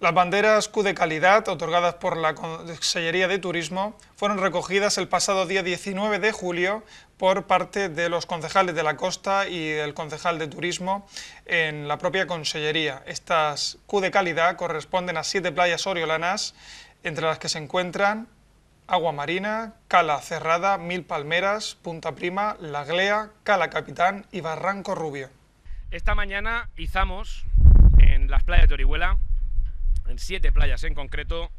Las banderas Q de calidad, otorgadas por la Consellería de Turismo, fueron recogidas el pasado día 19 de julio por parte de los concejales de la costa y el concejal de turismo en la propia Consellería. Estas Q de calidad corresponden a siete playas oriolanas, entre las que se encuentran Agua Marina, Cala Cerrada, Mil Palmeras, Punta Prima, La Glea, Cala Capitán y Barranco Rubio. Esta mañana izamos en las playas de Orihuela en siete playas en concreto,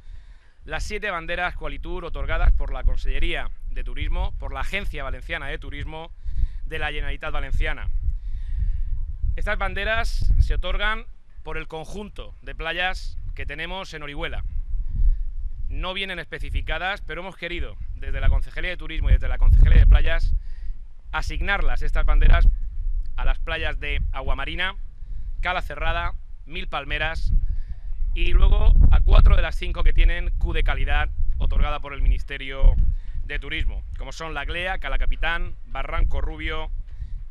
las siete banderas Qualitur otorgadas por la Consellería de Turismo, por la Agencia Valenciana de Turismo de la Generalitat Valenciana. Estas banderas se otorgan por el conjunto de playas que tenemos en Orihuela. No vienen especificadas, pero hemos querido, desde la Concejalía de Turismo y desde la Concejalía de Playas, asignarlas, estas banderas, a las playas de Aguamarina, Cala Cerrada, Mil Palmeras, y luego a cuatro de las cinco que tienen Q de calidad otorgada por el Ministerio de Turismo, como son La Glea, Cala Capitán, Barranco Rubio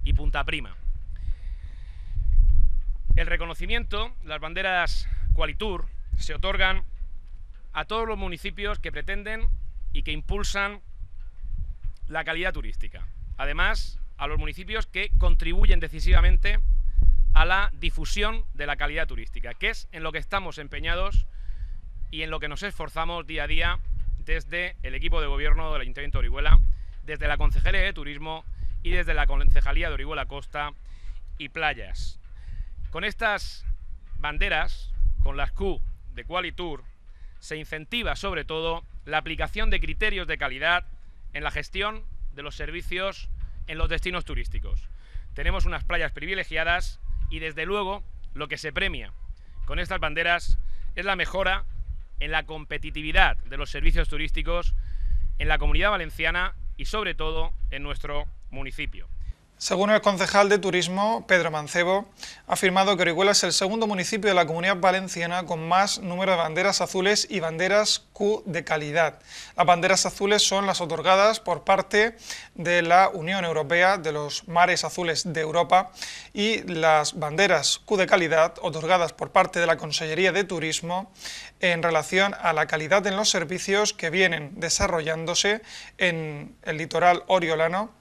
y Punta Prima. El reconocimiento, las banderas Qualitur, se otorgan a todos los municipios que pretenden y que impulsan la calidad turística. Además, a los municipios que contribuyen decisivamente a la difusión de la calidad turística, que es en lo que estamos empeñados y en lo que nos esforzamos día a día desde el equipo de gobierno del Ayuntamiento de Orihuela, desde la Concejalía de Turismo y desde la Concejalía de Orihuela Costa y Playas. Con estas banderas, con las Q de Qualitur, se incentiva sobre todo la aplicación de criterios de calidad en la gestión de los servicios en los destinos turísticos. Tenemos unas playas privilegiadas y desde luego lo que se premia con estas banderas es la mejora en la competitividad de los servicios turísticos en la comunidad valenciana y sobre todo en nuestro municipio. Según el concejal de Turismo, Pedro Mancebo, ha afirmado que Orihuela es el segundo municipio de la Comunidad Valenciana con más número de banderas azules y banderas Q de calidad. Las banderas azules son las otorgadas por parte de la Unión Europea, de los mares azules de Europa, y las banderas Q de calidad otorgadas por parte de la Consellería de Turismo en relación a la calidad en los servicios que vienen desarrollándose en el litoral oriolano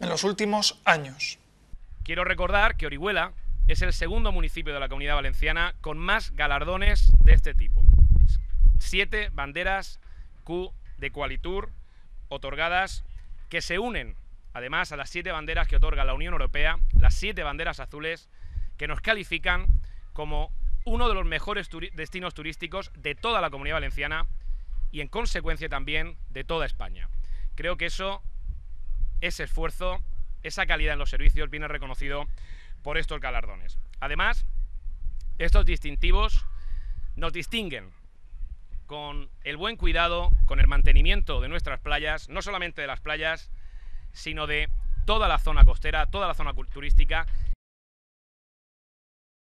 en los últimos años. Quiero recordar que Orihuela es el segundo municipio de la Comunidad Valenciana con más galardones de este tipo. Siete banderas Q de Qualitur otorgadas que se unen además a las siete banderas que otorga la Unión Europea, las siete banderas azules que nos califican como uno de los mejores destinos turísticos de toda la Comunidad Valenciana y en consecuencia también de toda España. Creo que eso ese esfuerzo, esa calidad en los servicios viene reconocido por estos galardones. Además, estos distintivos nos distinguen con el buen cuidado, con el mantenimiento de nuestras playas, no solamente de las playas, sino de toda la zona costera, toda la zona turística